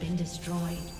been destroyed.